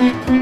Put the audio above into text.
Mm-hmm.